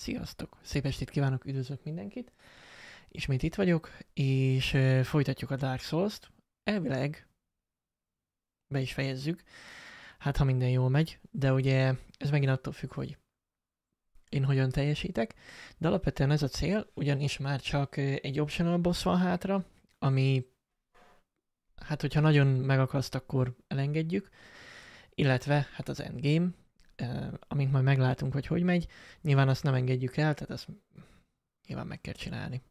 Sziasztok! Szép estét kívánok, üdvözlök mindenkit! Ismét itt vagyok, és folytatjuk a Dark Souls-t. Elvileg be is fejezzük, hát ha minden jól megy, de ugye ez megint attól függ, hogy én hogyan teljesítek, de alapvetően ez a cél, ugyanis már csak egy optional boss van hátra, ami hát hogyha nagyon megakaszt, akkor elengedjük, illetve hát az endgame, amint majd meglátunk, hogy hogy megy, nyilván azt nem engedjük el, tehát azt nyilván meg kell csinálni.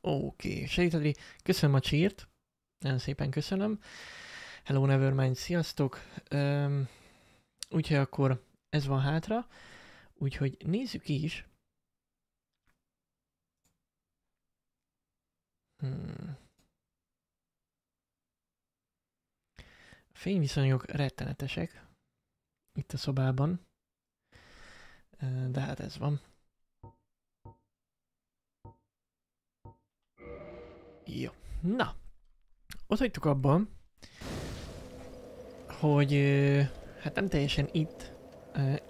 Oké, okay. Sejtadri, köszönöm a csírt, nagyon szépen köszönöm. Hello Nevermind, sziasztok! Um, úgyhogy akkor ez van hátra, úgyhogy nézzük is. Hmm. Fényviszonyok rettenetesek itt a szobában. De hát ez van. Jó. Na. Ott hagytuk abban, hogy hát nem teljesen itt,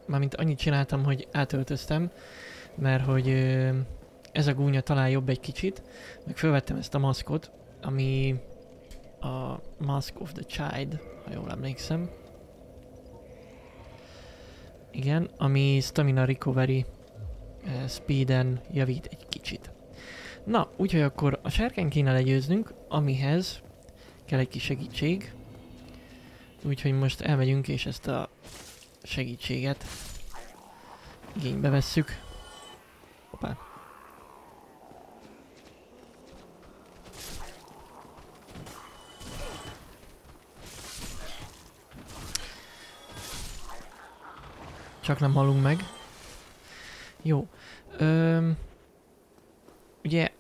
mármint annyit csináltam, hogy átöltöztem, mert hogy ez a gúnya talán jobb egy kicsit, meg felvettem ezt a maszkot, ami a Mask of the Child, ha jól emlékszem. Igen, ami Stamina Recovery uh, speeden javít egy kicsit. Na, úgyhogy akkor a sárkány kéne legyőznünk, amihez kell egy kis segítség. Úgyhogy most elmegyünk és ezt a segítséget igénybe vesszük. Hoppá. Csak nem halunk meg. Jó. Öm, ugye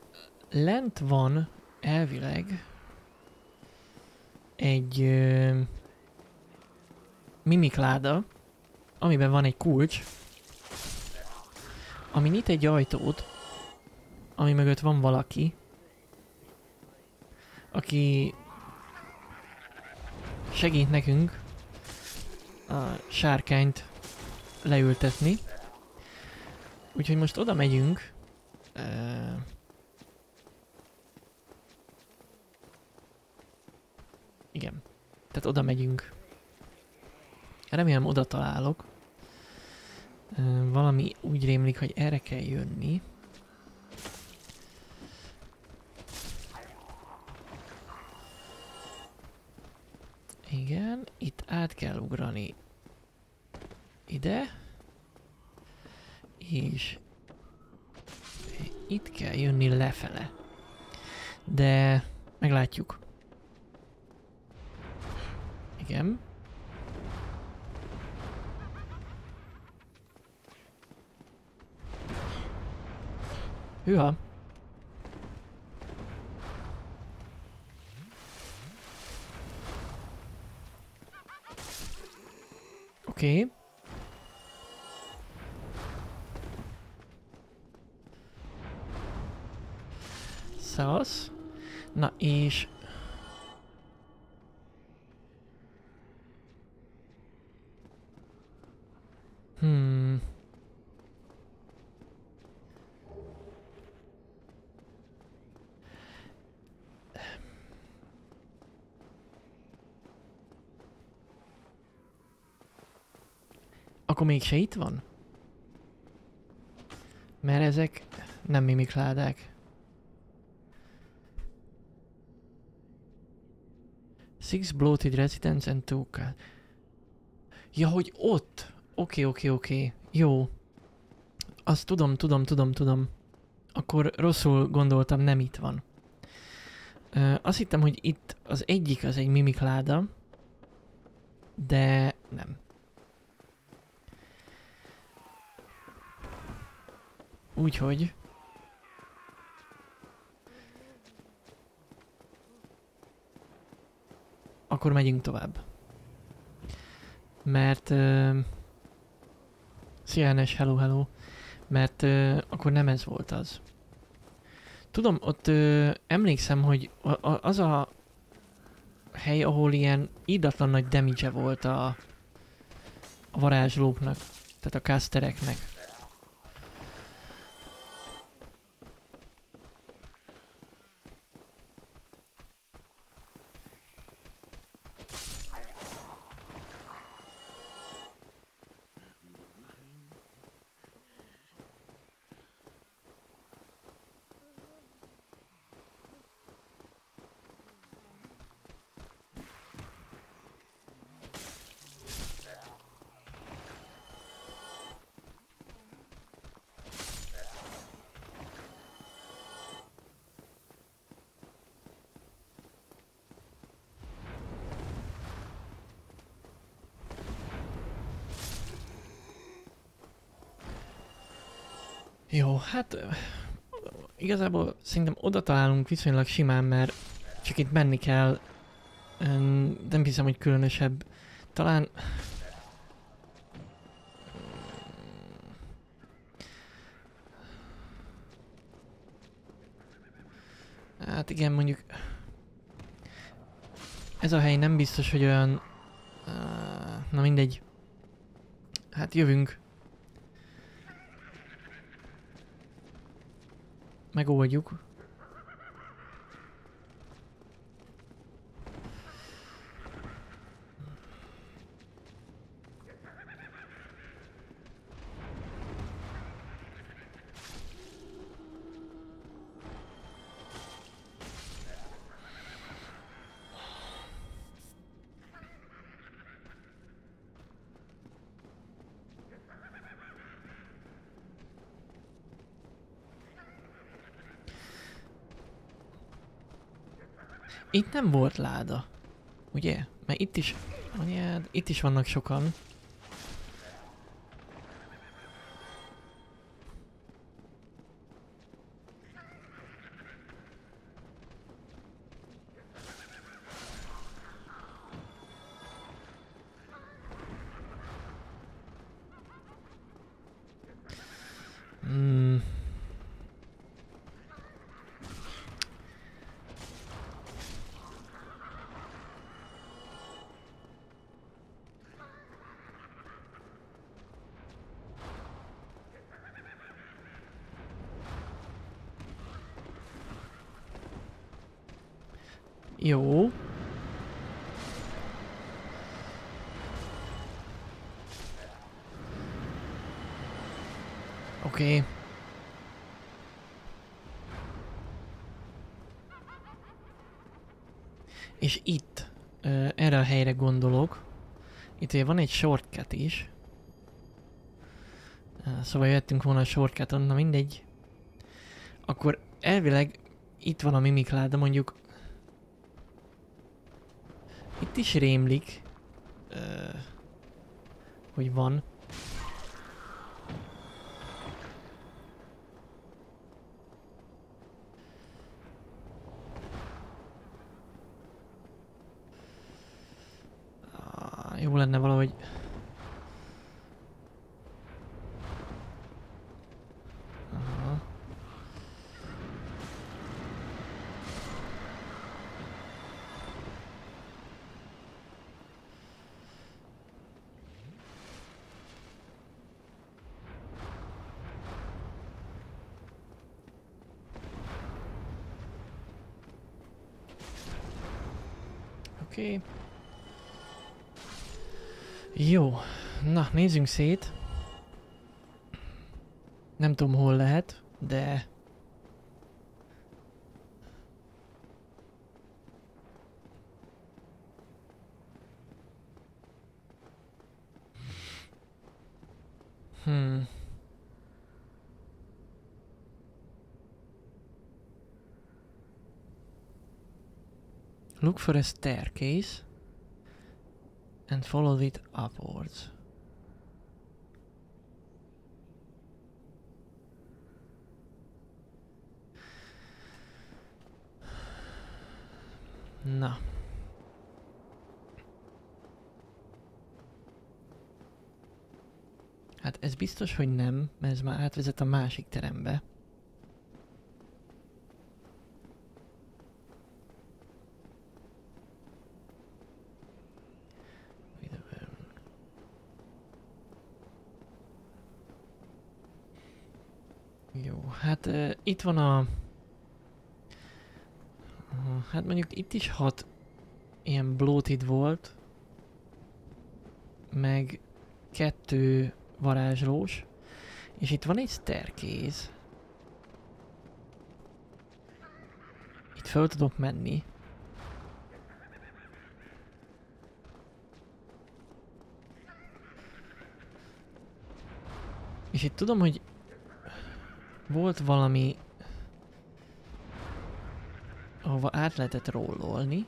lent van elvileg egy ö, mimikláda, amiben van egy kulcs, ami nyit egy ajtót, ami mögött van valaki, aki segít nekünk a sárkányt leültetni. Úgyhogy most oda megyünk. Uh, igen. Tehát oda megyünk. Remélem oda találok. Uh, valami úgy rémlik, hogy erre kell jönni. Igen, itt át kell ugrani ide, és itt kell jönni lefele. De meglátjuk. Igen. Hűha. Oké. Okay. Szevasz. Na és... Hmm... Akkor mégse itt van? Mert ezek nem mimikládák. Six bloated residents and two cat. Ja, hogy ott! Oké, okay, oké, okay, oké. Okay. Jó. Azt tudom, tudom, tudom, tudom. Akkor rosszul gondoltam, nem itt van. Uh, azt hittem, hogy itt az egyik az egy mimikláda, de nem. Úgyhogy akkor megyünk tovább. Mert... Uh, Enes, hello, hello. Mert uh, akkor nem ez volt az. Tudom, ott uh, emlékszem, hogy a, a, az a hely, ahol ilyen ídatlan nagy damage volt a, a varázslóknak, tehát a castereknek. Jó, hát igazából szerintem oda találunk viszonylag simán, mert csak itt menni kell. Nem hiszem, hogy különösebb. Talán... Hát igen, mondjuk... Ez a hely nem biztos, hogy olyan... Na mindegy. Hát jövünk. Megoldjuk. Itt nem volt láda. Ugye? Mert itt is... Anyád, itt is vannak sokan. Hmm. Jó. Oké. Okay. És itt, ö, erre a helyre gondolok. Itt ugye van egy shortcut is. Szóval jöttünk volna a shortcuton, na mindegy. Akkor elvileg itt van a mimikláda, mondjuk itt is rémlik, ö, hogy van. Ah, Jó lenne valahogy... nézzünk szét. Nem tudom hol lehet, de... Hmm. Look for a staircase and follow it upwards. Na. Hát ez biztos, hogy nem, mert ez már átvezet a másik terembe. Jó, hát uh, itt van a... Hát mondjuk itt is hat ilyen bloated volt, meg kettő varázslós, és itt van egy staircase. Itt föl tudok menni. És itt tudom, hogy volt valami, ahova át lehetett rollolni.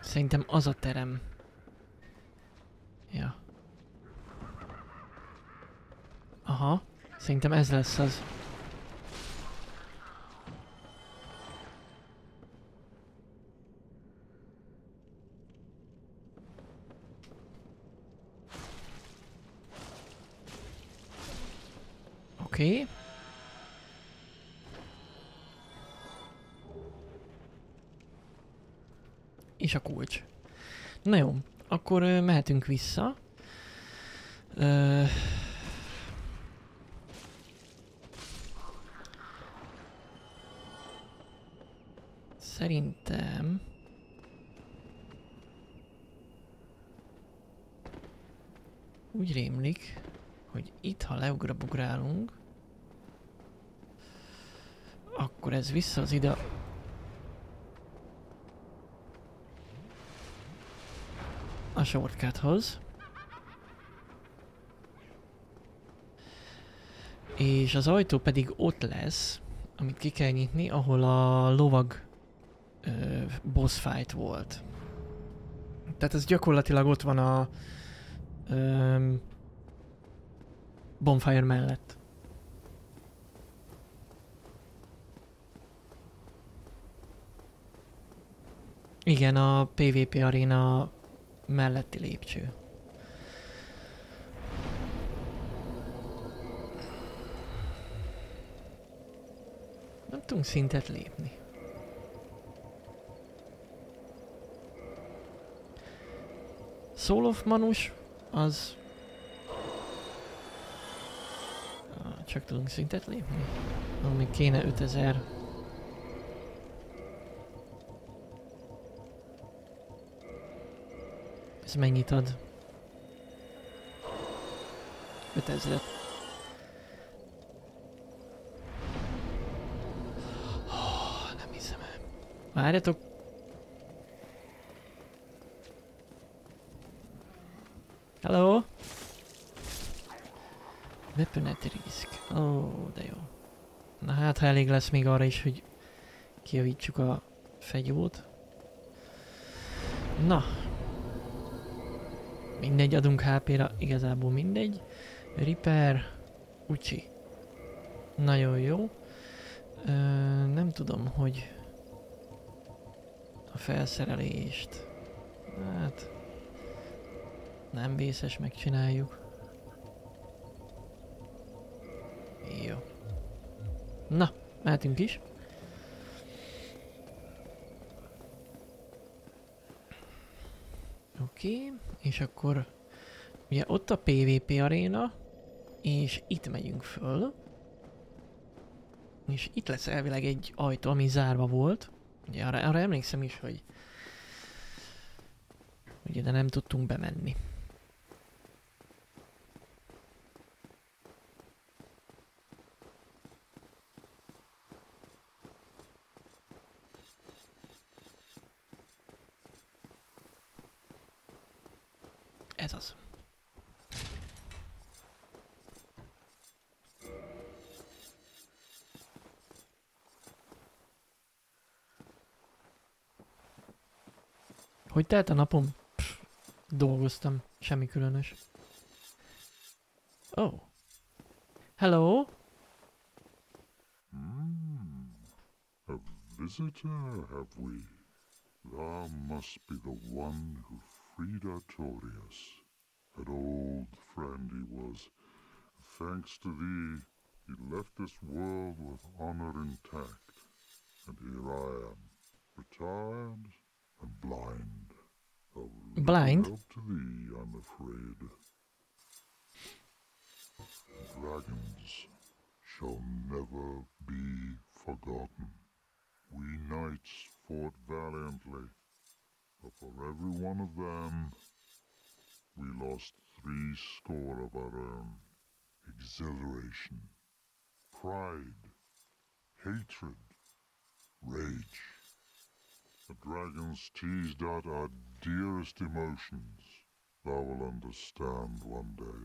Szerintem az a terem. Ja. Aha, szerintem ez lesz az. Oké. Okay. És a kulcs. Na jó, akkor mehetünk vissza. Ö... Szerintem... Úgy rémlik, hogy itt, ha leugrabugrálunk, akkor ez vissza az ide a shortcuthoz. És az ajtó pedig ott lesz, amit ki kell nyitni, ahol a lovag ö, boss fight volt. Tehát ez gyakorlatilag ott van a ö, bonfire mellett. Igen, a PvP aréna melletti lépcső. Nem tudunk szintet lépni. Soul of Manus, az... Csak tudunk szintet lépni? Még kéne 5000. Ez mennyit ad? 5000. Oh, nem hiszem el. Várjatok. Hello? Weapon at risk. Ó, oh, de jó. Na hát, ha elég lesz még arra is, hogy kijavítsuk a fegyót. Na, Mindegy, adunk HP-ra, igazából mindegy. Repair, Uchi. Nagyon jó. Ö, nem tudom, hogy a felszerelést. Hát nem vészes, megcsináljuk. Jó. Na, mehetünk is. Oké, és akkor ugye ott a PvP aréna, és itt megyünk föl. És itt lesz elvileg egy ajtó, ami zárva volt. Ugye arra, arra emlékszem is, hogy ugye de nem tudtunk bemenni. Telt a napom? Pff, dolgoztam. Semmi különös. Oh. Hello? Hmm. A visitor, have we? Thou must be the one who freed Artorias. An old friend he was. Thanks to thee, he left this world with honor intact. And here I am, retired and blind. Blind? Thee, I'm afraid. Dragons shall never be forgotten. We knights fought valiantly, but for every one of them, we lost three score of our own. Exhilaration, pride, hatred, rage. The dragons teased out our dearest emotions. Thou will understand one day.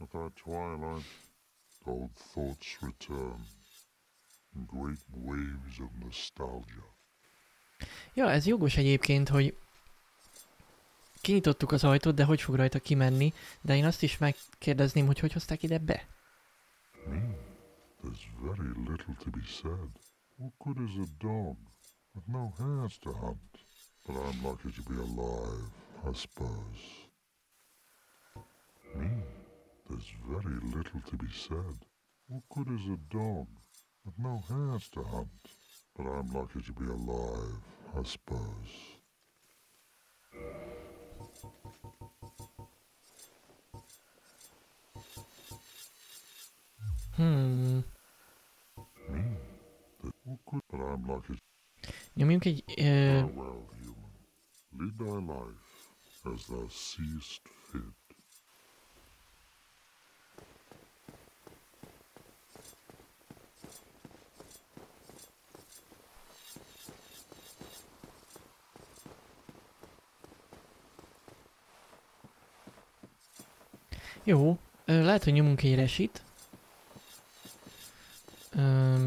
At thy twilight, old thoughts return in great waves of nostalgia. Ja, ez jogos egyébként, hogy kinyitottuk az ajtót, de hogy fog rajta kimenni, de én azt is megkérdezném, hogy hogy hozták ide be. Me? There's very little to be said. What good is a dog with no hairs to hunt? But I'm lucky to be alive, I suppose. Me? There's very little to be said. What good is a dog with no hairs to hunt? But I'm lucky to be alive, I suppose. Hmm. Me? The, what good? Lead thy life as thou seest fit. jó, lehet, hogy nyomunk egy resit.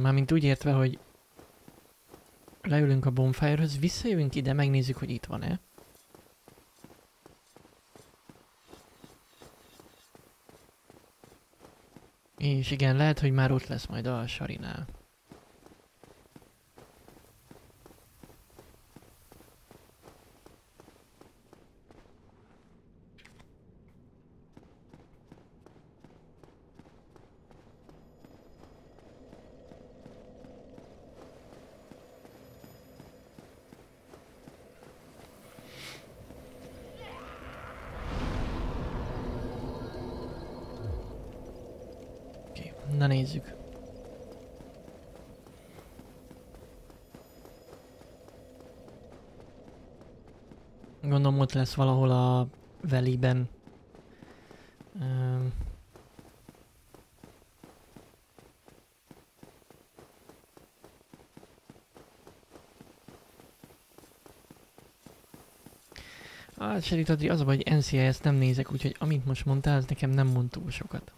Mármint úgy értve, hogy leülünk a bonfirehoz, visszajövünk ide, megnézzük, hogy itt van-e. És igen, lehet, hogy már ott lesz majd a sarinál. Oké, na nézzük. Gondolom ott lesz valahol a veliben. Um, Ah, Seri Tadri, az a baj, hogy NCIS-t nem nézek, úgyhogy amint most mondtál, az nekem nem mond túl sokat.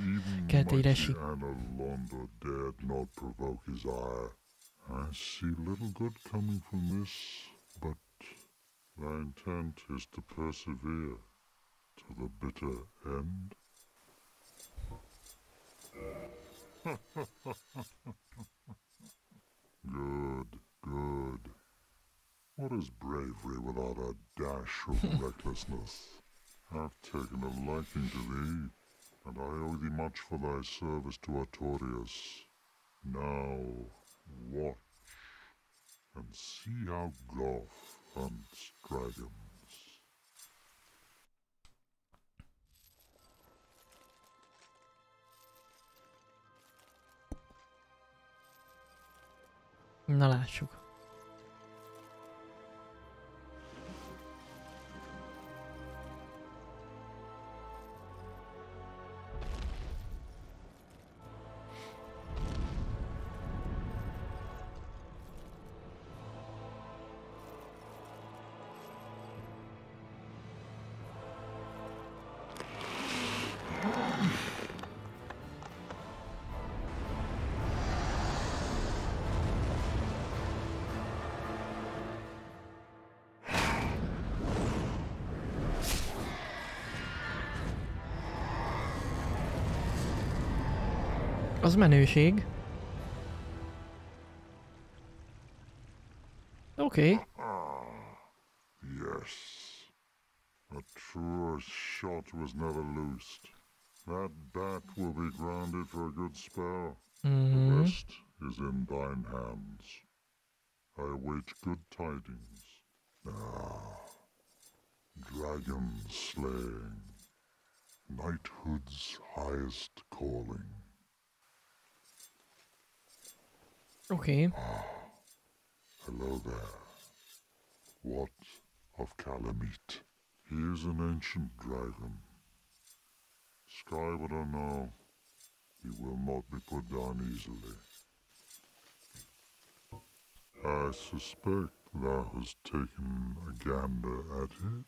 Even Kelt egy mighty resi. Anna Londo dared not provoke his ire. I see little good coming from this, but thy intent is to persevere to the bitter end. good, good. What is bravery without a dash of recklessness? I've taken a liking to thee, I owe thee much for thy service to Artorias. Now, watch and see how Goth hunts dragons. na lássuk. Menőség. Oké. Okay. Yes. A true shot was never loosed. That bat will be grounded for a good spell. The Mm-hmm. rest is in thine hands. I await good tidings. Ah, dragon slaying. Knighthood's highest calling. Okay. Ah, hello there. What of Calamite? He is an ancient dragon. Skyward or no, he will not be put down easily. I suspect thou hast taken a gander at it,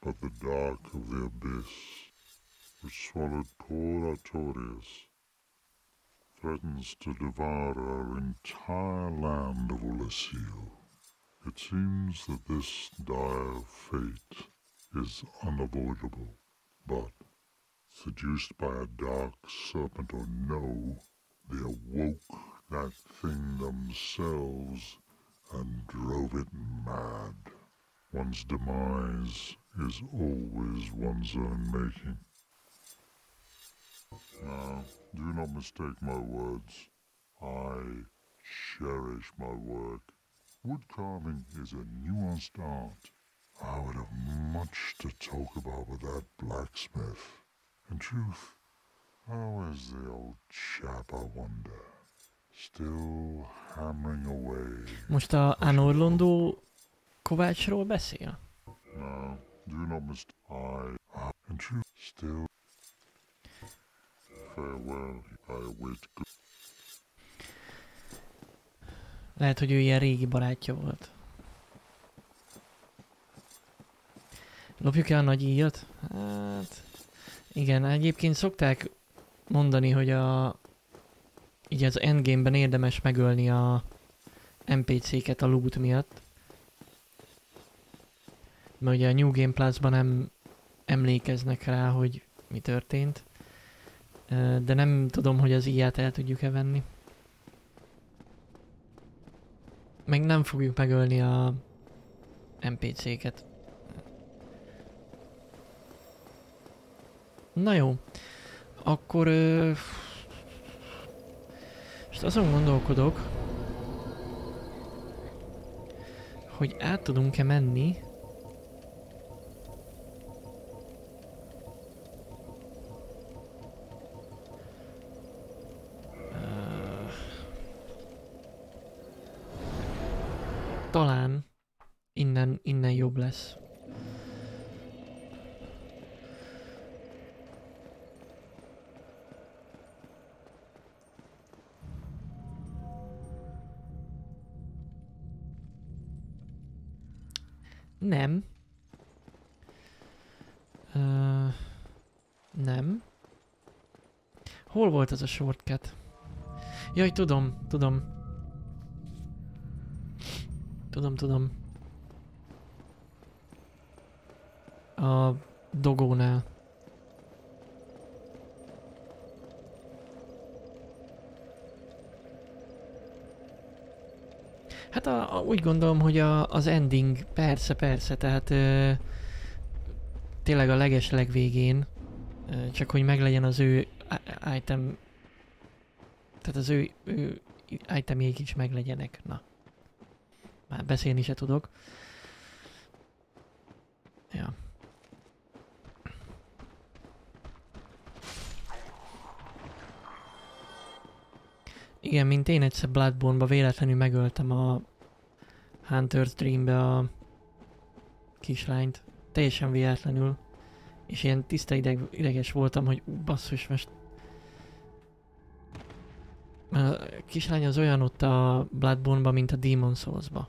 but the dark of the abyss, which swallowed poor Artorias, threatens to devour our entire land of Ulasil. It seems that this dire fate is unavoidable, but seduced by a dark serpent or no, they awoke that thing themselves and drove it mad. One's demise is always one's own making. Now, do not mistake my words. I cherish my work. Wood carving is a nuanced art. I would have much to talk about with that blacksmith. In truth, how is the old chap, I wonder? Still hammering away. Most a Anorlondó Kovácsról beszél? No, do not mistake. I, I, in truth, still. Farewell, I await good. Lehet, hogy ő ilyen régi barátja volt. Lopjuk el a nagy íjat? Hát... Igen, egyébként szokták mondani, hogy a... Így az endgame-ben érdemes megölni a NPC-ket a loot miatt. Mert ugye a New Game Plus-ban nem emlékeznek rá, hogy mi történt. De nem tudom, hogy az íját el tudjuk-e venni. Meg nem fogjuk megölni a NPC-ket. Na jó. Akkor... Ö... Most azon gondolkodok, hogy át tudunk-e menni Talán innen, innen jobb lesz. Nem. Ö, nem. Hol volt az a shortcut? Jaj, tudom, tudom. Tudom, tudom. A dogónál. Hát a, a, úgy gondolom, hogy a, az ending, persze, persze, tehát ö, tényleg a leges legvégén, ö, csak hogy meglegyen az ő item, tehát az ő, ő itemjék is meglegyenek, na. Már beszélni se tudok. Ja. Igen, mint én egyszer Bloodborne-ba véletlenül megöltem a Hunter Streambe a kislányt. Teljesen véletlenül. És ilyen tiszta ideg, ideges voltam, hogy ú, basszus, most... A kislány az olyan ott a Bloodborne-ba, mint a Demon Souls-ba.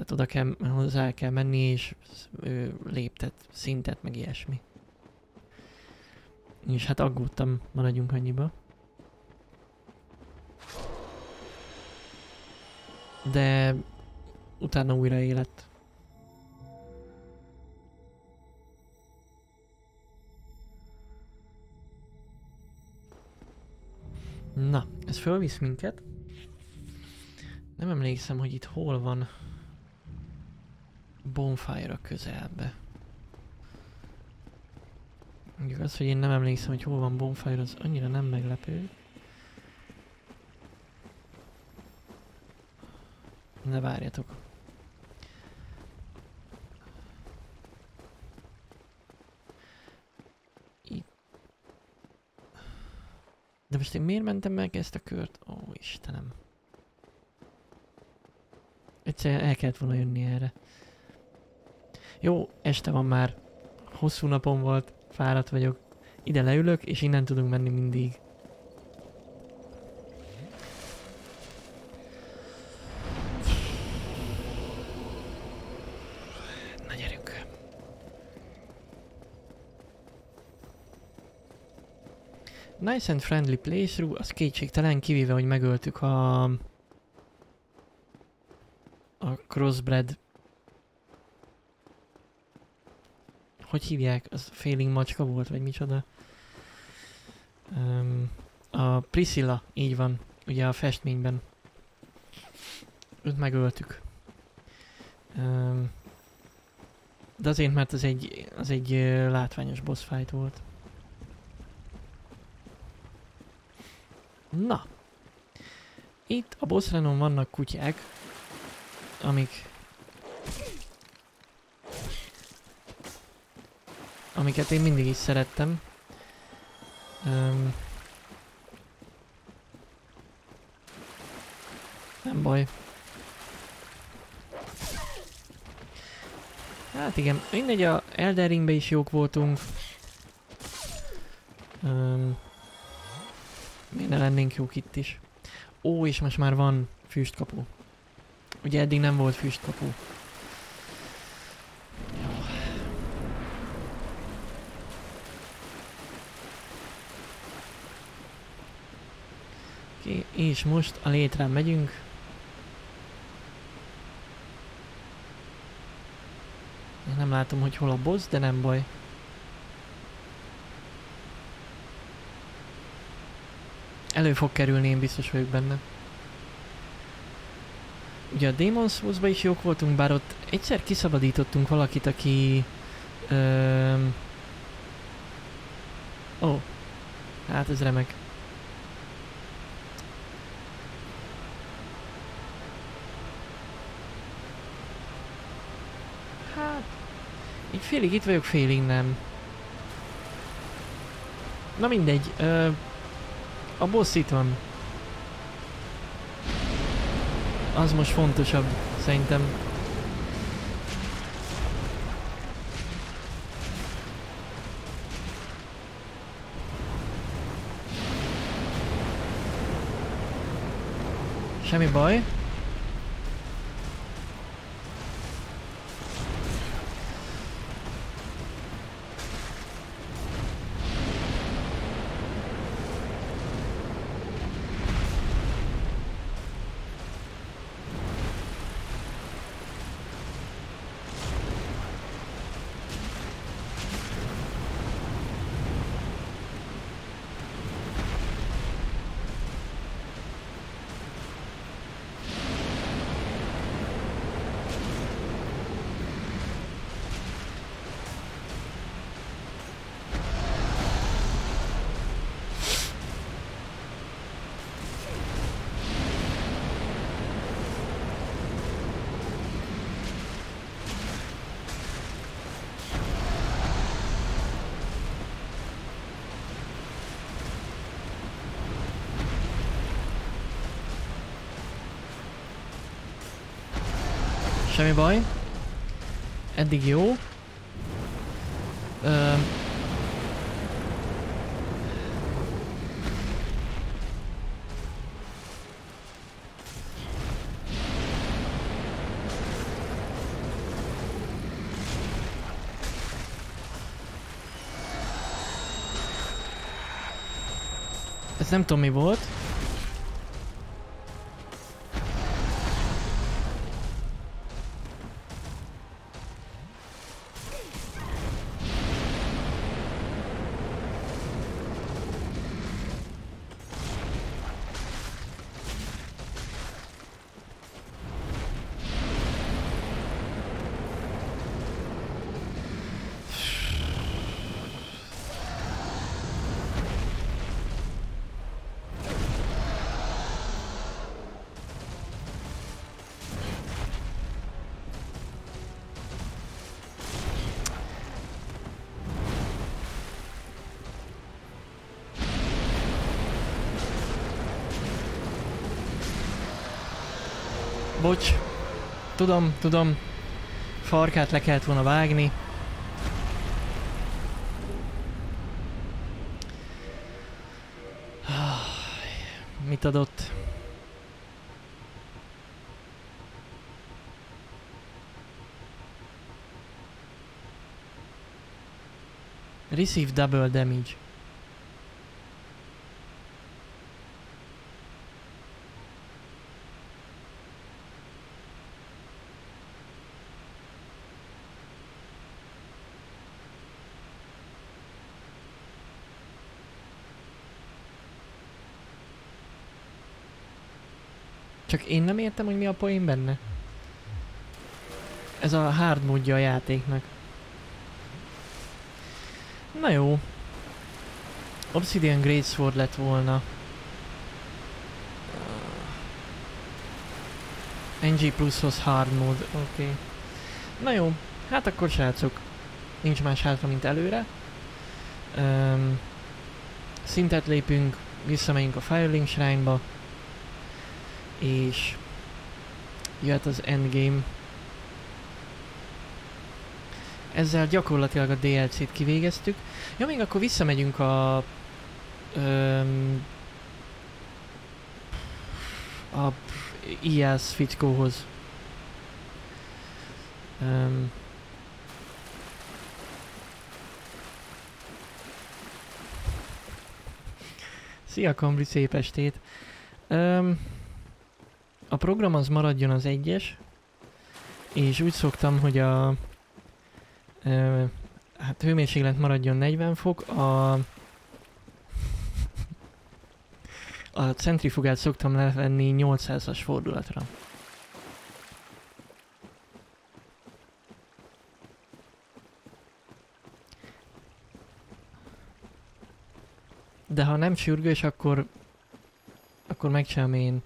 Tehát oda kell, hozzá kell menni, és ő léptet szintet, meg ilyesmi. És hát aggódtam, maradjunk annyiba. De utána újra élet. Na, ez fölvisz minket. Nem emlékszem, hogy itt hol van bonfire a közelbe. Mondjuk az, hogy én nem emlékszem, hogy hol van bonfire, az annyira nem meglepő. Ne várjatok. De most én miért mentem meg ezt a kört? Ó, Istenem. Egyszerűen el kellett volna jönni erre. Jó, este van már. Hosszú napom volt, fáradt vagyok. Ide leülök, és innen tudunk menni mindig. Nice and friendly playthrough, az kétségtelen, kivéve, hogy megöltük a... a crossbred Hogy hívják? Az féling macska volt, vagy micsoda? Um, a Priscilla, így van. Ugye a festményben. Őt megöltük. Um, de azért, mert az egy, az egy látványos boss fight volt. Na. Itt a bossrenon vannak kutyák, amik... Amiket én mindig is szerettem. Um, nem baj. Hát igen, mindegy, a Elden is jók voltunk. Um, miért ne lennénk jók itt is? Ó, és most már van füstkapu. Ugye eddig nem volt füstkapu. És most a létrán megyünk. Én nem látom, hogy hol a boss, de nem baj. Elő fog kerülni, én biztos vagyok benne. Ugye a Demon's souls is jók voltunk, bár ott egyszer kiszabadítottunk valakit, aki... Öm... Ó. Hát ez remek. Hát... Így félig itt vagyok, félig nem. Na mindegy. Ö, a boss itt van. Az most fontosabb, szerintem. Semmi baj. Semmi baj. Eddig jó. Ö... Ez nem tudom mi volt. Tudom, tudom. Farkát le kellett volna vágni. Mit adott? Receive double damage. Csak én nem értem, hogy mi a poén benne. Ez a hard módja a játéknak. Na jó. Obsidian Greatsword lett volna. NG pluszhoz hard mód, oké. Okay. Na jó, hát akkor srácok, nincs más hátra, mint előre. Um, szintet lépünk, visszamegyünk a Firelink shrine és jöhet az endgame. Ezzel gyakorlatilag a DLC-t kivégeztük. Ja, még akkor visszamegyünk a... Um, a IAS fickóhoz. Um, Szia Kambri, szép estét! Um, a program az maradjon az egyes, és úgy szoktam, hogy a uh, hát hőmérséklet maradjon 40 fok, a a centrifugát szoktam levenni 800-as fordulatra. De ha nem sürgős, akkor akkor megcsinálom én.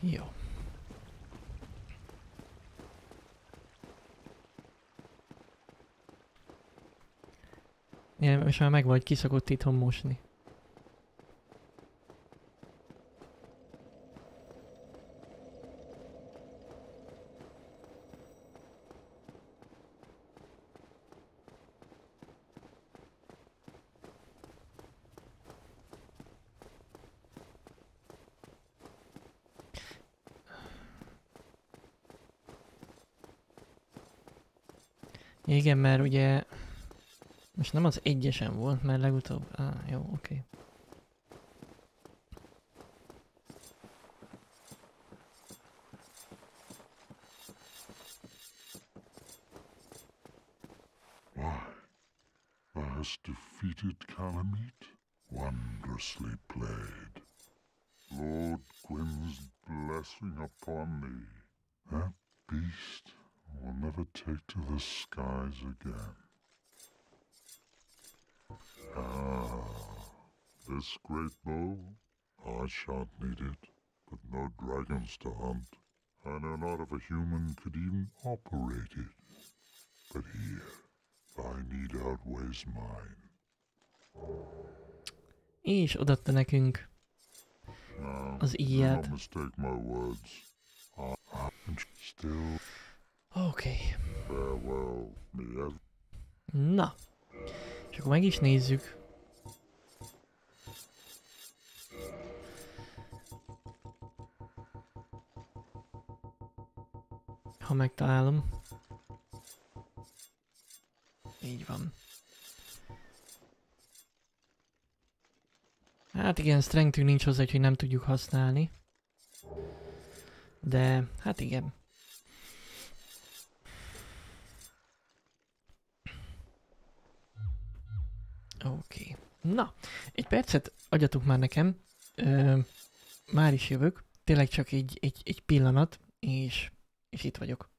Jó. Most már meg vagy, kiszokott itthon mosni. Igen, mert ugye nem az egyesen volt, mert legutóbb... Ah, jó, oké. Okay. This great bow, I shan't need it, but no dragons to hunt. I know not if a human could even operate it. But here, thy need outweighs mine. És odatta nekünk az do íját. not mistake my words. I, I'm still Oké. Okay. Na. És akkor meg is nézzük. Ha megtalálom. Így van. Hát igen, strengthünk nincs hozzá, hogy nem tudjuk használni. De, hát igen. Oké. Okay. Na, egy percet adjatok már nekem. Ö, már is jövök. Tényleg csak egy, egy, egy pillanat, és, és itt vagyok.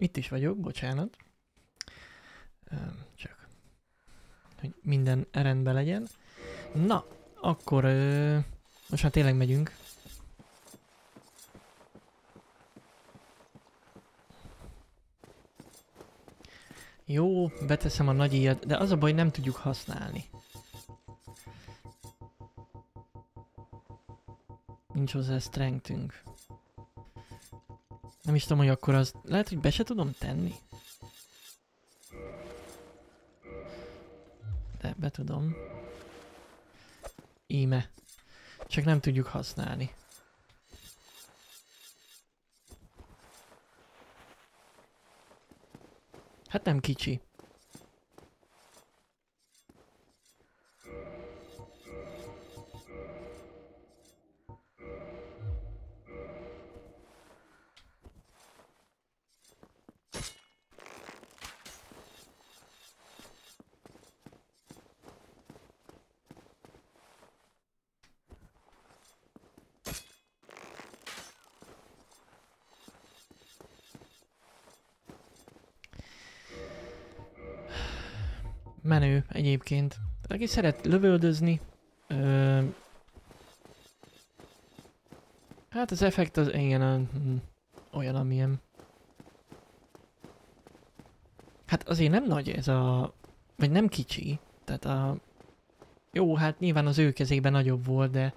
Itt is vagyok, bocsánat. Csak, hogy minden rendben legyen. Na, akkor most már tényleg megyünk. Jó, beteszem a nagy íjat, de az a baj, nem tudjuk használni. Nincs hozzá strengthünk. Nem is tudom, hogy akkor az... Lehet, hogy be se tudom tenni. De be tudom. Íme. Csak nem tudjuk használni. Hát nem kicsi. Egyébként. Aki szeret lövöldözni, ö... hát az effekt az igen hm, olyan, amilyen. Hát azért nem nagy ez a... Vagy nem kicsi. Tehát a... Jó, hát nyilván az ő kezében nagyobb volt, de...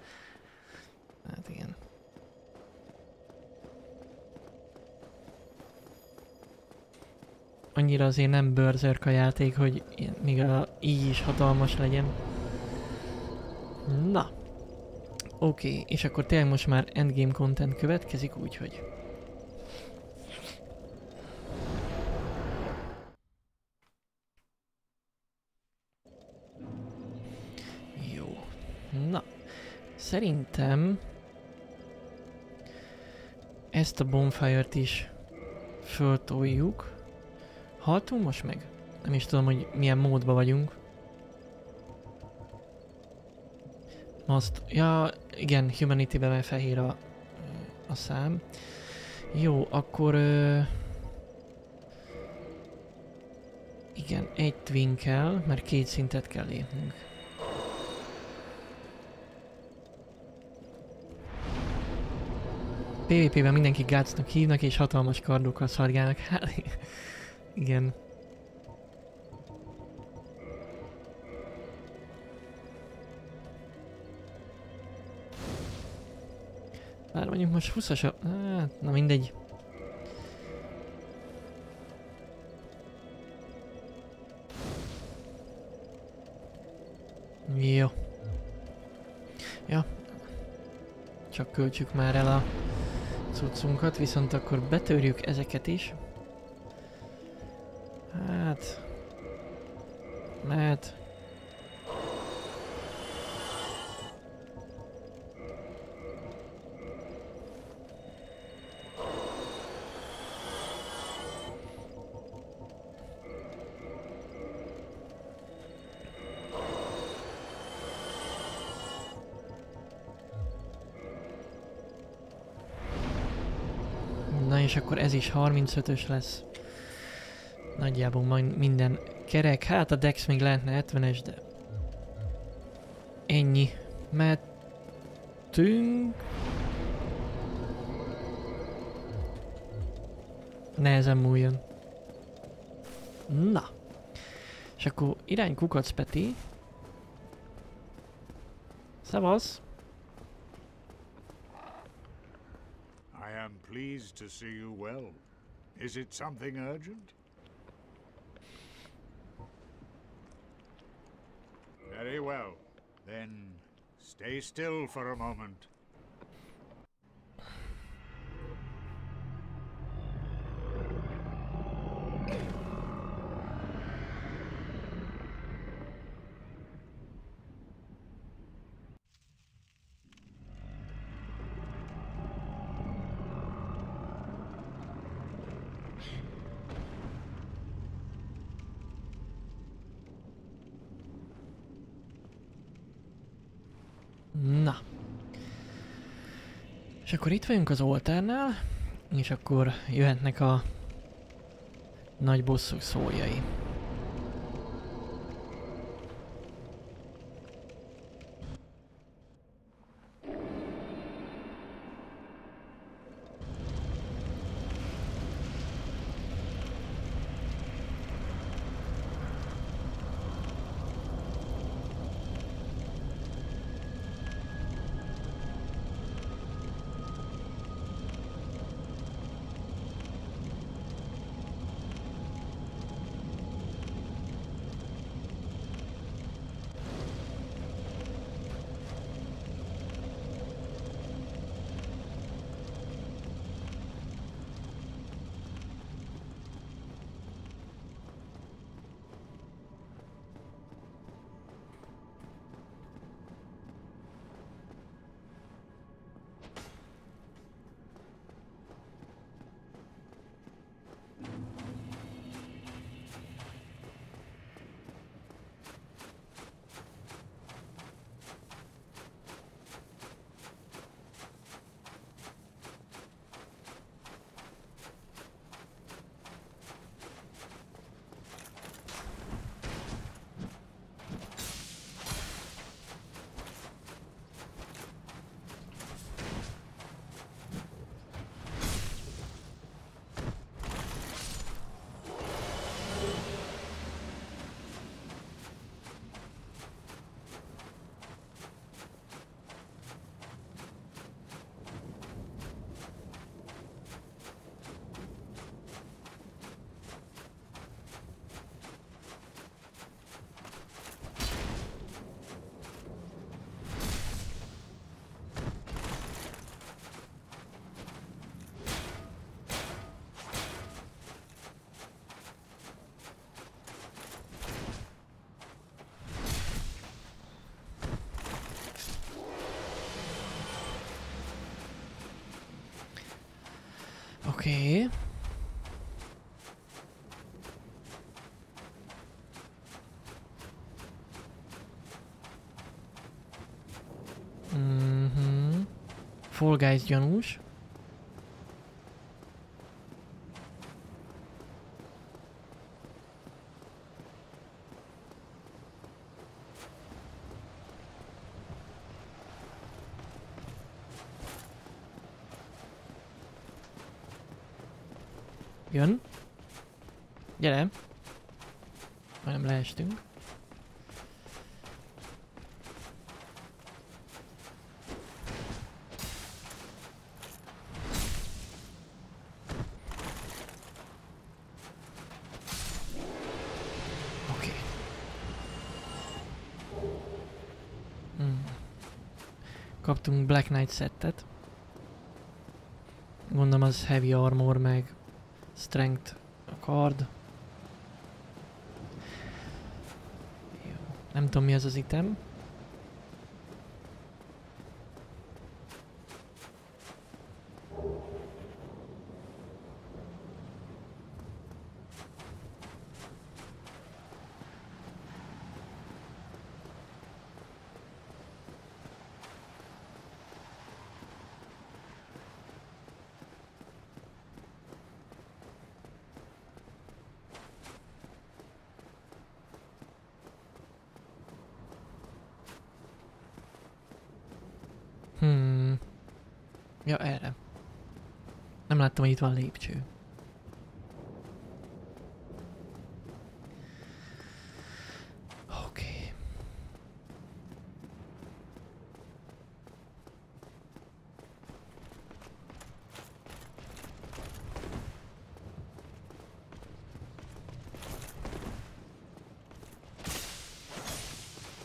Hát igen. Annyira azért nem Berserk a játék, hogy még a, így is hatalmas legyen. Na. Oké, okay, és akkor tényleg most már endgame content következik, úgyhogy... Jó. Na. Szerintem... Ezt a bonfire-t is föltoljuk. Haltunk most meg? Nem is tudom, hogy milyen módban vagyunk. Azt, ja, igen, Humanity-ben már fehér a, a szám. Jó, akkor... Ö, igen, egy twin kell, mert két szintet kell lépnünk. PvP-ben mindenki gácnak hívnak és hatalmas kardokkal szargálnak. Hát, igen. Bár mondjuk most 20-as a... Hát, na mindegy. Jó. Ja. Csak költsük már el a cuccunkat, viszont akkor betörjük ezeket is. Hát... Mehet. Na és akkor ez is 35-ös lesz. Nagyjából majd minden kerek. Hát a Dex még lehetne 70-es, de... Ennyi. Mehetünk. Nehezen múljon. Na. És akkor irány kukac Peti. Szevasz. I am pleased to see you well. Is it something urgent? Very well. Then stay still for a moment. Itt vagyunk az oltárnál, és akkor jöhetnek a Nagy bosszok szóljai. Okay. Mhm. Fall Guys gyanús. Jön. Gyere. Majdnem leestünk. Hmm. Kaptunk Black Knight settet. Gondolom az heavy armor meg strength a kard. Jó. Nem tudom mi az az item. Hmm. Ja, erre. Nem láttam, hogy itt van lépcső. Oké.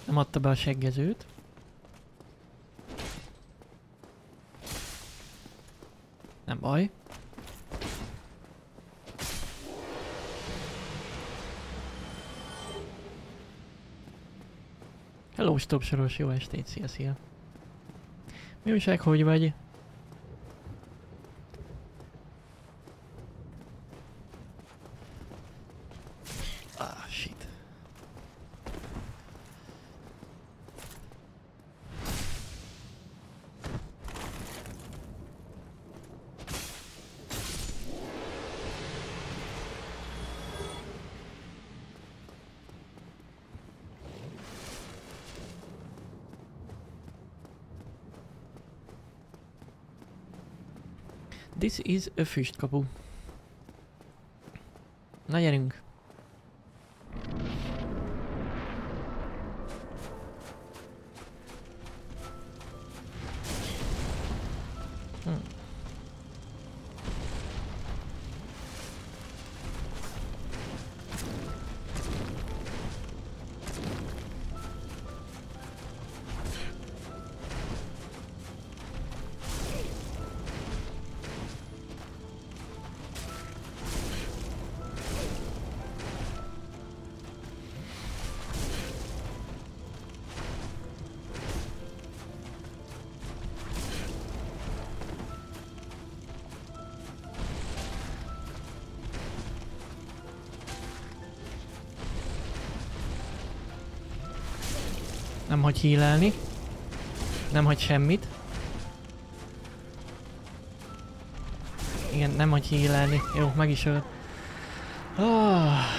Nem adta be a seggezőt. Nem baj. Hello, stop soros, jó estét, szia, szia. Mi újság, hogy vagy? Ah, shit. This is a füstkapu. Na gyerünk. Hílelni. Nem hagy semmit. Igen, nem hagy hílelni. Jó, meg is ölt. Ah.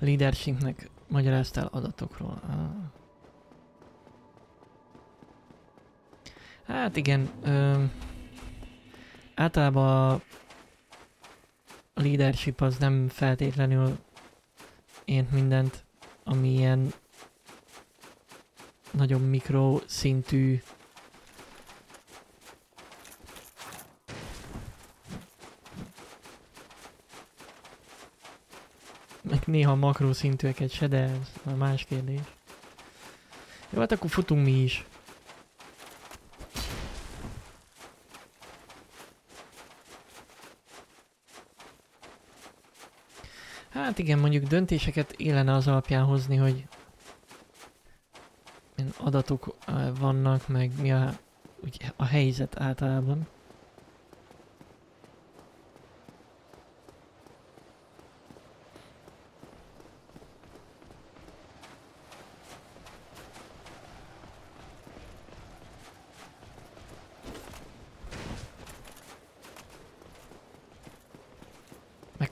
Leadershipnek magyaráztál adatokról. Ah. Hát igen, ö, általában a leadership az nem feltétlenül ért mindent, ami ilyen nagyon mikro szintű néha makró szintűeket se, de ez a más kérdés. Jó, hát akkor futunk mi is. Hát igen, mondjuk döntéseket élene az alapján hozni, hogy adatok ö, vannak, meg mi a, úgy, a helyzet általában.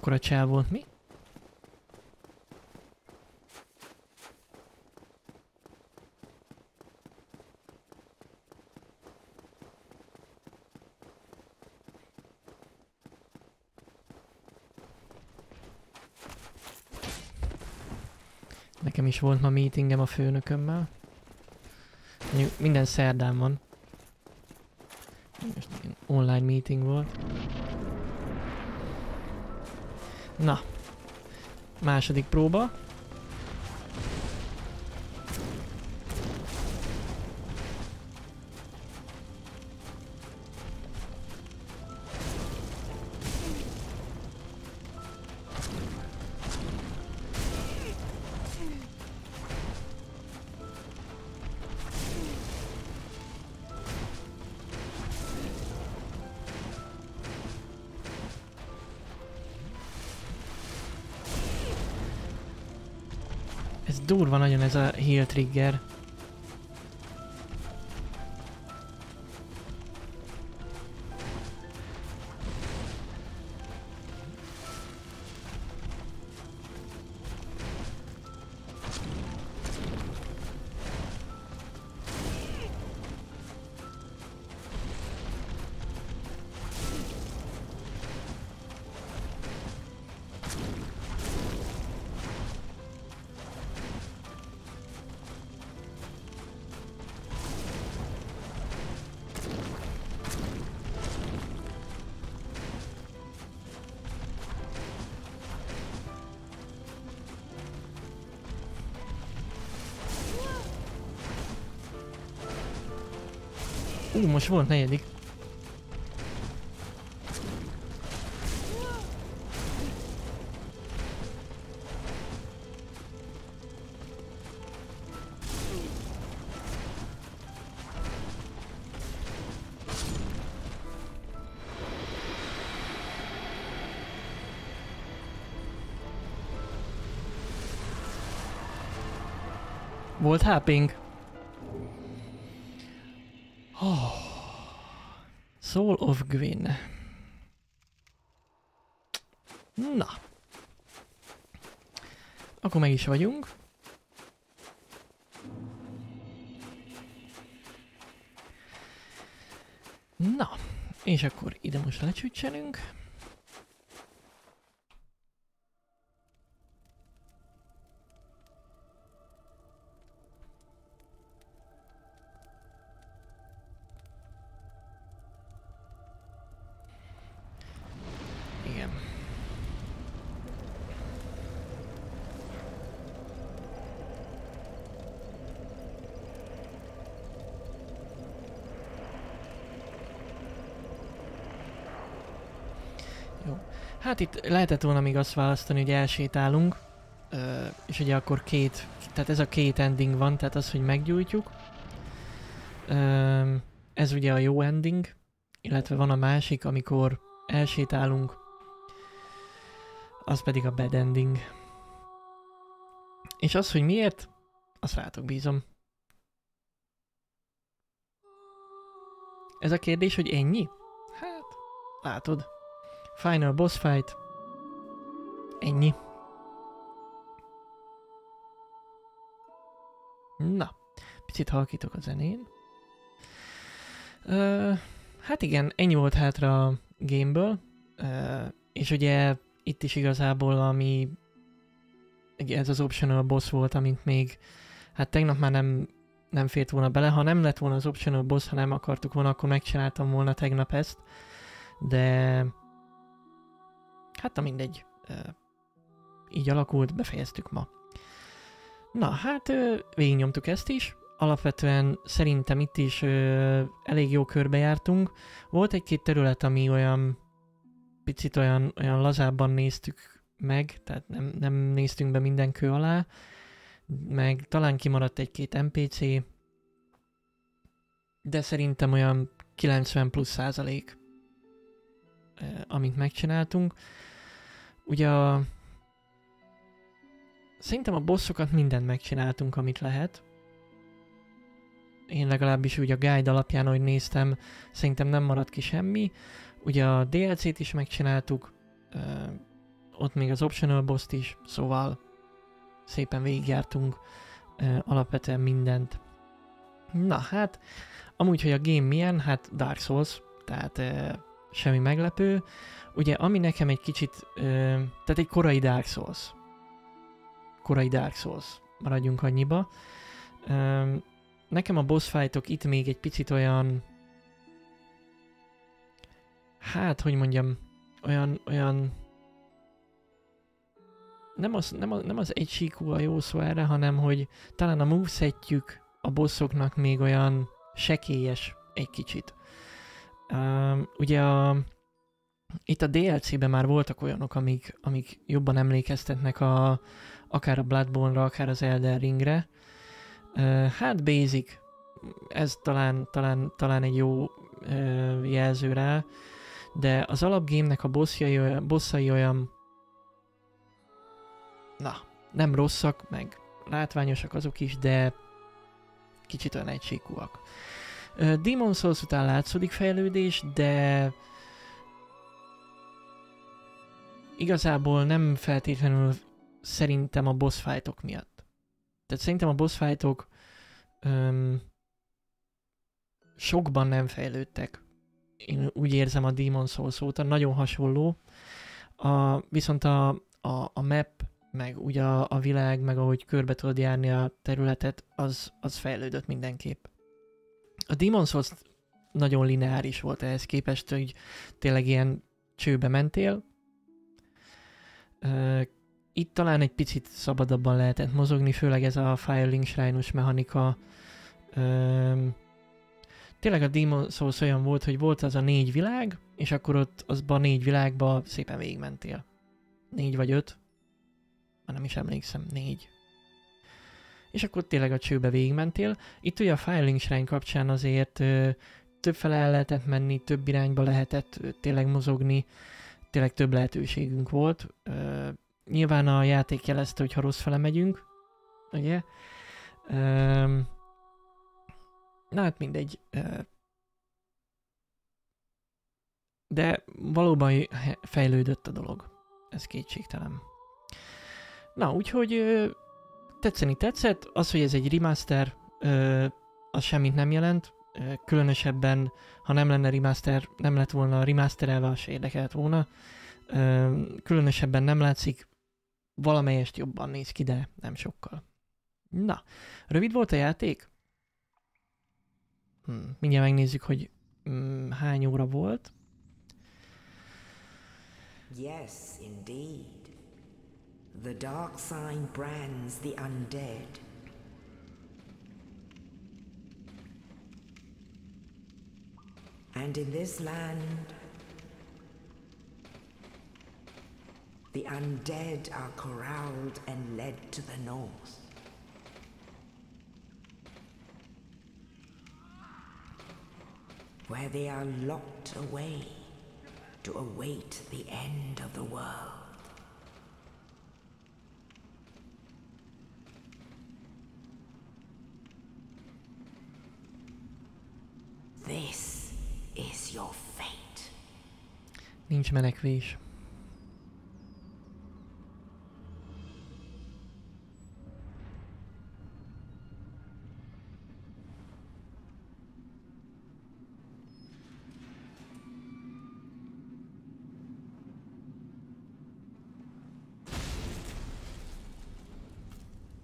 Mekkora csáv volt mi? Nekem is volt ma meetingem a főnökömmel. Minden szerdán van. Most online meeting volt. Na. Második próba. Heal trigger. Ú, most volt negyedik. Of Gwyn. Na. Akkor meg is vagyunk. Na, és akkor ide most lecsütsenünk. Hát itt lehetett volna még azt választani, hogy elsétálunk, és ugye akkor két, tehát ez a két ending van, tehát az, hogy meggyújtjuk. Ez ugye a jó ending, illetve van a másik, amikor elsétálunk, az pedig a bad ending. És az, hogy miért, azt rátok bízom. Ez a kérdés, hogy ennyi? Hát, látod. Final boss fight. Ennyi. Na, picit halkítok a zenén. Ö, hát igen, ennyi volt hátra a gameből. Ö, és ugye itt is igazából, ami ez az optional boss volt, amint még hát tegnap már nem, nem fért volna bele. Ha nem lett volna az optional boss, ha nem akartuk volna, akkor megcsináltam volna tegnap ezt. De hát na mindegy. Így alakult, befejeztük ma. Na, hát végignyomtuk ezt is. Alapvetően szerintem itt is elég jó körbe jártunk. Volt egy-két terület, ami olyan picit olyan, olyan lazábban néztük meg, tehát nem, nem néztünk be minden kő alá, meg talán kimaradt egy-két NPC, de szerintem olyan 90 plusz százalék, amit megcsináltunk. Ugye a, Szerintem a bosszokat mindent megcsináltunk, amit lehet. Én legalábbis úgy a guide alapján, ahogy néztem, szerintem nem maradt ki semmi. Ugye a DLC-t is megcsináltuk, ö, ott még az optional boss is, szóval szépen végigjártunk ö, alapvetően mindent. Na hát, amúgy, hogy a game milyen, hát Dark Souls, tehát ö, semmi meglepő. Ugye, ami nekem egy kicsit, ö, tehát egy korai Dark Souls, korai Dark Souls. Maradjunk annyiba. Um, nekem a boss fightok itt még egy picit olyan... Hát, hogy mondjam, olyan, olyan... Nem az, nem az, nem az egysíkú a jó szó erre, hanem hogy talán a movesetjük a bosszoknak még olyan sekélyes egy kicsit. Um, ugye a, itt a DLC-ben már voltak olyanok, amik, amik jobban emlékeztetnek a, akár a Bloodborne-ra, akár az Elden Ringre. Uh, hát basic, ez talán, talán, talán egy jó uh, jelző rá, de az alapgémnek a bosszai, olyan, bosszai olyan na, nem rosszak, meg látványosak azok is, de kicsit olyan egysíkúak. Demon Souls után látszódik fejlődés, de igazából nem feltétlenül szerintem a boss fightok miatt. Tehát szerintem a boss fightok öm, sokban nem fejlődtek. Én úgy érzem a Demon Souls óta, nagyon hasonló. A, viszont a, a, a map, meg ugye a, a világ, meg ahogy körbe tudod járni a területet, az, az fejlődött mindenképp. A Demon Souls nagyon lineáris volt ehhez képest, hogy tényleg ilyen csőbe mentél. Itt talán egy picit szabadabban lehetett mozogni, főleg ez a Firelink shrine mechanika. Tényleg a Demon Souls olyan volt, hogy volt az a négy világ, és akkor ott azban a négy világba szépen végigmentél. Négy vagy öt? Már nem is emlékszem, négy. És akkor tényleg a csőbe végigmentél. Itt ugye a Firelink Shrine kapcsán azért ö, több fele el lehetett menni, több irányba lehetett ö, tényleg mozogni, tényleg több lehetőségünk volt. Ö, nyilván a játék jelezte, hogy ha rossz fele megyünk, ugye? Um, na hát mindegy. Uh, de valóban fejlődött a dolog. Ez kétségtelen. Na, úgyhogy ö, tetszeni tetszett. Az, hogy ez egy remaster, az semmit nem jelent. Különösebben, ha nem lenne remaster, nem lett volna remasterelve, az se érdekelt volna. Különösebben nem látszik, valamelyest jobban néz ki, de nem sokkal. Na, rövid volt a játék? Hm, mindjárt megnézzük, hogy hm, hány óra volt. Yes, indeed. The dark sign brands the undead. And in this land, the undead are corralled and led to the north. Where they are locked away to await the end of the world. Nincs menekvés.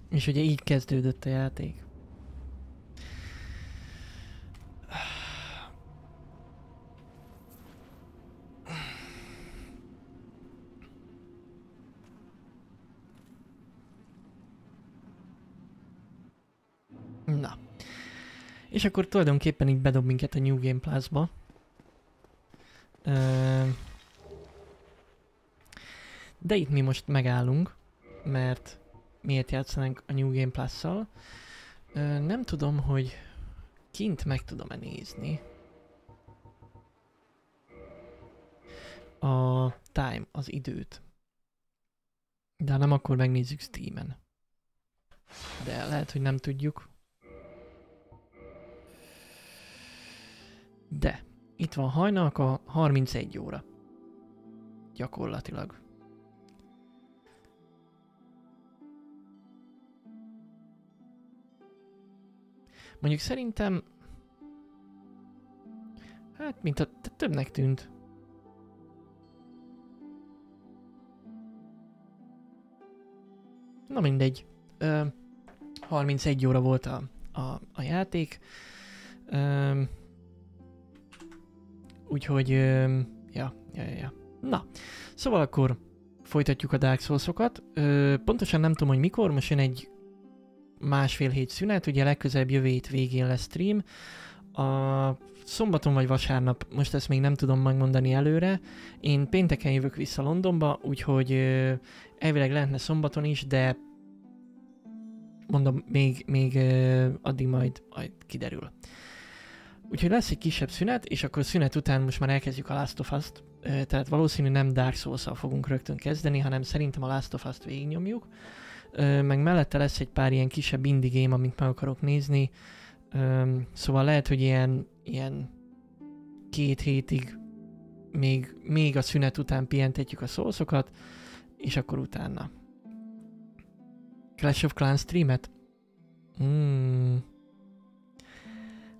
És ugye így kezdődött a játék. Na. És akkor tulajdonképpen így bedob minket a New Game Plus-ba. De itt mi most megállunk, mert miért játszanánk a New Game Plus-szal. Nem tudom, hogy kint meg tudom-e nézni. A time, az időt. De nem, akkor megnézzük Steam-en. De lehet, hogy nem tudjuk. De, itt van hajnalka 31 óra. Gyakorlatilag. Mondjuk szerintem... Hát, mint a többnek tűnt. Na mindegy. Ö, 31 óra volt a, a, a játék. Ö, úgyhogy, ja, ja, ja. Na, szóval akkor folytatjuk a Dark Souls-okat. Pontosan nem tudom, hogy mikor, most jön egy másfél hét szünet, ugye legközelebb jövő hét végén lesz stream. A szombaton vagy vasárnap, most ezt még nem tudom megmondani előre. Én pénteken jövök vissza Londonba, úgyhogy elvileg lehetne szombaton is, de mondom, még, még addig majd, majd kiderül. Úgyhogy lesz egy kisebb szünet, és akkor szünet után most már elkezdjük a Last of Us-t. Tehát valószínű nem Dark souls fogunk rögtön kezdeni, hanem szerintem a Last of Us-t végignyomjuk. Meg mellette lesz egy pár ilyen kisebb indie game, amit meg akarok nézni. Szóval lehet, hogy ilyen, ilyen két hétig még, még a szünet után pihentetjük a szószokat, és akkor utána. Clash of Clans streamet? Mm.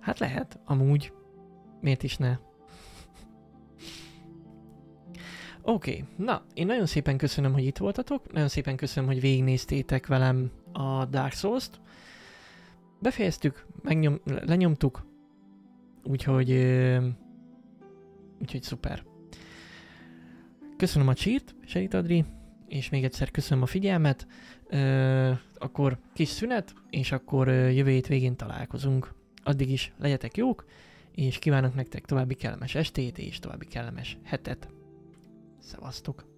Hát lehet, amúgy. Miért is ne? Oké, okay. na, én nagyon szépen köszönöm, hogy itt voltatok, nagyon szépen köszönöm, hogy végignéztétek velem a Dark Souls-t. Befejeztük, megnyom, lenyomtuk, úgyhogy, úgyhogy szuper. Köszönöm a csírt, Sejt Adri, és még egyszer köszönöm a figyelmet. Akkor kis szünet, és akkor jövő hét végén találkozunk. Addig is legyetek jók, és kívánok nektek további kellemes estét, és további kellemes hetet. Szevasztok!